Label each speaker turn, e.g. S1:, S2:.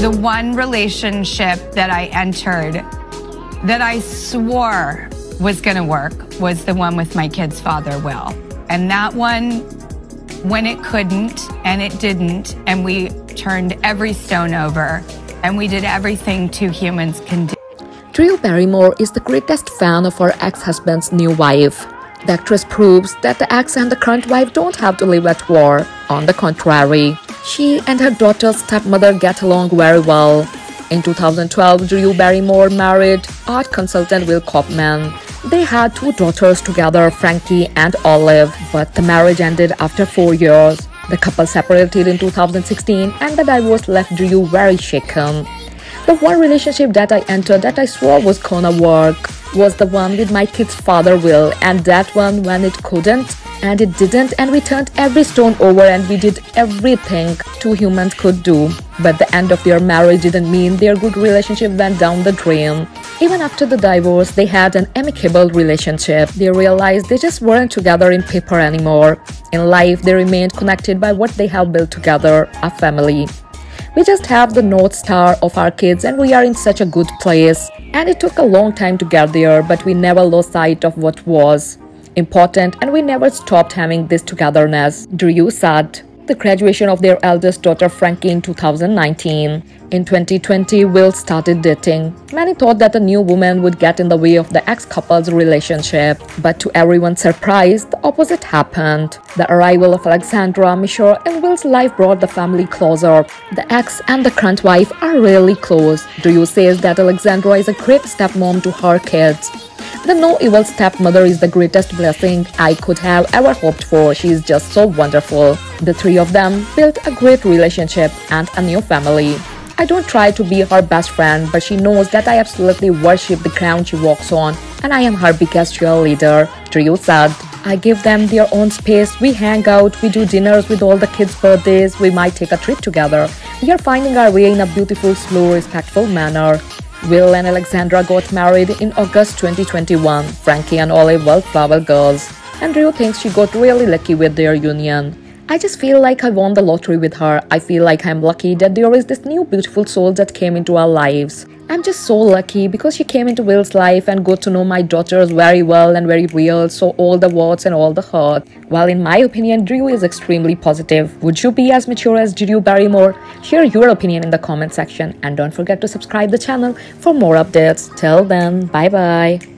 S1: The one relationship that I entered that I swore was going to work was the one with my kid's father, Will. And that one, when it couldn't and it didn't, and we turned every stone over and we did everything two humans can do.
S2: Drew Barrymore is the greatest fan of her ex-husband's new wife. The actress proves that the ex and the current wife don't have to live at war. On the contrary, she and her daughter's stepmother get along very well. In 2012, Drew Barrymore married art consultant Will Kopelman. They had two daughters together, Frankie and Olive, but the marriage ended after four years. The couple separated in 2016 and the divorce left Drew very shaken. The one relationship that I entered that I swore was gonna work was the one with my kid's father Will and that one when it couldn't and it didn't and we turned every stone over and we did everything two humans could do. But the end of their marriage didn't mean their good relationship went down the drain. Even after the divorce, they had an amicable relationship. They realized they just weren't together in paper anymore. In life, they remained connected by what they have built together, a family. We just have the North Star of our kids and we are in such a good place. And it took a long time to get there, but we never lost sight of what was important and we never stopped having this togetherness. Drew said the graduation of their eldest daughter Frankie in 2019. In 2020, Will started dating. Many thought that a new woman would get in the way of the ex-couple's relationship, but to everyone's surprise, the opposite happened. The arrival of Alexandra Michaud in Will's life brought the family closer. The ex and the current wife are really close. Drew says that Alexandra is a great stepmom to her kids. The no evil stepmother is the greatest blessing I could have ever hoped for. She is just so wonderful. The three of them built a great relationship and a new family. I don't try to be her best friend, but she knows that I absolutely worship the ground she walks on, and I am her biggest cheerleader. Drew said. I give them their own space. We hang out, we do dinners with all the kids' birthdays, we might take a trip together. We are finding our way in a beautiful, slow, respectful manner. Will and Alexandra got married in August 2021. Frankie and Olive were flower girls. And Drew thinks she got really lucky with their union. I just feel like I won the lottery with her. I feel like I'm lucky that there is this new beautiful soul that came into our lives. I'm just so lucky because she came into Will's life and got to know my daughters very well and very real, so all the warts and all the hurt. Well, in my opinion, Drew is extremely positive. Would you be as mature as Drew Barrymore? Share your opinion in the comment section and don't forget to subscribe the channel for more updates. Till then, bye bye.